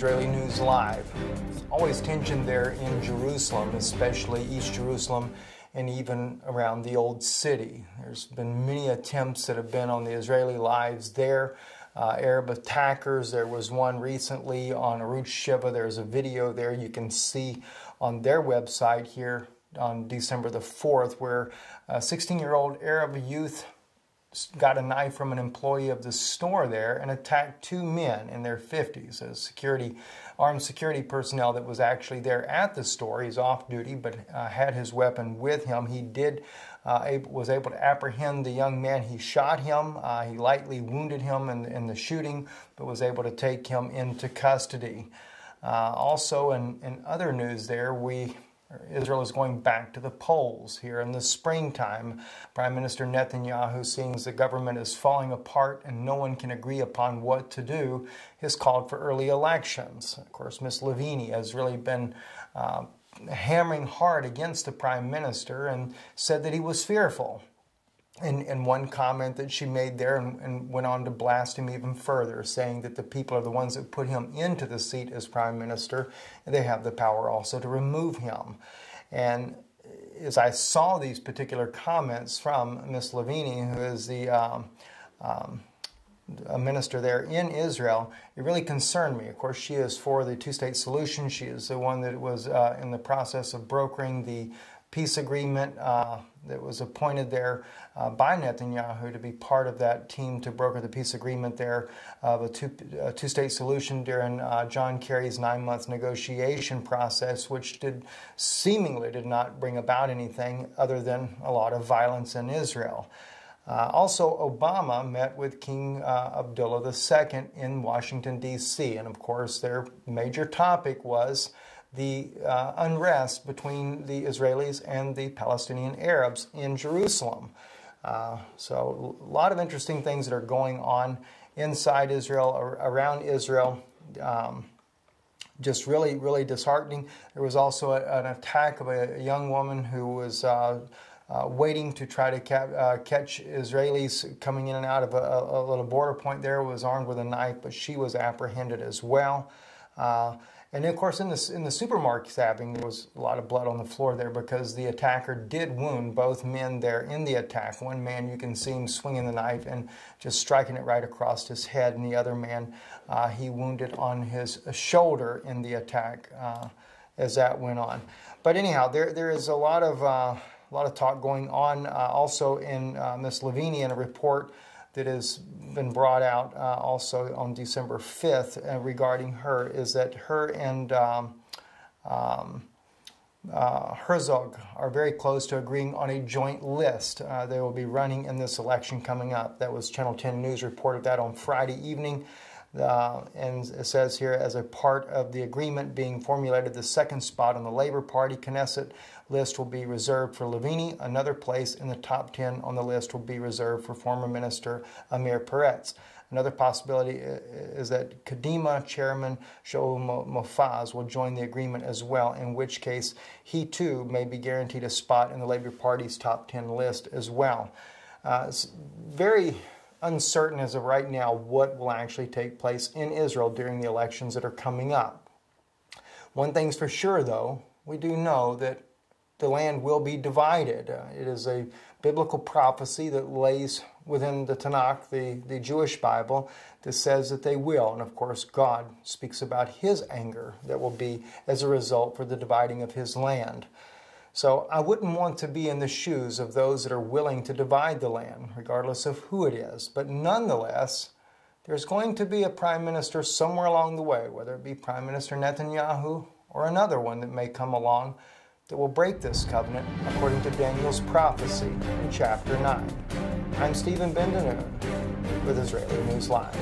Israeli News Live. Always tension there in Jerusalem, especially East Jerusalem and even around the Old City. There's been many attempts that have been on the Israeli lives there. Uh, Arab attackers. There was one recently on Arutz Sheva. There's a video there you can see on their website here on December the 4th where a 16 year old Arab youth got a knife from an employee of the store there and attacked two men in their 50s. A security, armed security personnel that was actually there at the store. He's off duty, but uh, had his weapon with him. He did uh, able, was able to apprehend the young man. He shot him. Uh, he lightly wounded him in, in, the shooting, but was able to take him into custody. Uh, also, in, in other news, there we Israel is going back to the polls here in the springtime. Prime Minister Netanyahu, seeing the government is falling apart and no one can agree upon what to do, has called for early elections. Of course, Ms. Livni has really been uh, hammering hard against the prime minister and said that he was fearful and, and one comment that she made there and, and, went on to blast him even further, saying that the people are the ones that put him into the seat as prime minister, and they have the power also to remove him. And as I saw these particular comments from Miss Livni, who is the um, um, a minister there in Israel, it really concerned me. Of course, she is for the two-state solution. She is the one that was uh, in the process of brokering the peace agreement uh, that was appointed there uh, by Netanyahu to be part of that team to broker the peace agreement there of a, two, two-state solution during uh, John Kerry's nine-month negotiation process, which did seemingly did not bring about anything other than a lot of violence in Israel. Uh, also, Obama met with King uh, Abdullah II in Washington, D.C., and of course, their major topic was the uh, unrest between the Israelis and the Palestinian Arabs in Jerusalem. Uh, so, a lot of interesting things that are going on inside Israel, or around Israel. Um, just really, really disheartening. There was also a, an attack of a, young woman who was uh, uh, waiting to try to ca uh, catch Israelis coming in and out of a, a, little border point there, was armed with a knife, but she was apprehended as well. Uh, and of course, in the, in the supermarket stabbing, there was a lot of blood on the floor there because the attacker did wound both men there in the attack. One man, you can see him swinging the knife and just striking it right across his head, and the other man, uh, he wounded on his shoulder in the attack uh, as that went on. But anyhow, there, there is a lot of, uh, a lot of talk going on uh, also in uh, Miss Livni in a report that has been brought out uh, also on December 5th uh, regarding her is that her and um, um, uh, Herzog are very close to agreeing on a joint list. Uh, they will be running in this election coming up. That was Channel 10 News reported that on Friday evening. Uh, and it says here, as a part of the agreement being formulated, the second spot on the Labor Party Knesset list will be reserved for Livni. Another place in the top 10 on the list will be reserved for former Minister Amir Peretz. Another possibility is that Kadima chairman Shaul Mofaz will join the agreement as well, in which case he too may be guaranteed a spot in the Labor Party's top 10 list as well. Uh, it's very uncertain as of right now what will actually take place in Israel during the elections that are coming up. One thing's for sure, though, we do know that the land will be divided. Uh, it is a biblical prophecy that lays within the Tanakh, the, the Jewish Bible, that says that they will. And of course, God speaks about his anger that will be as a result for the dividing of his land. So I wouldn't want to be in the shoes of those that are willing to divide the land, regardless of who it is. But nonetheless, there's going to be a prime minister somewhere along the way, whether it be Prime Minister Netanyahu or another one that may come along that will break this covenant according to Daniel's prophecy in chapter 9. I'm Stephen Ben with Israeli News Live.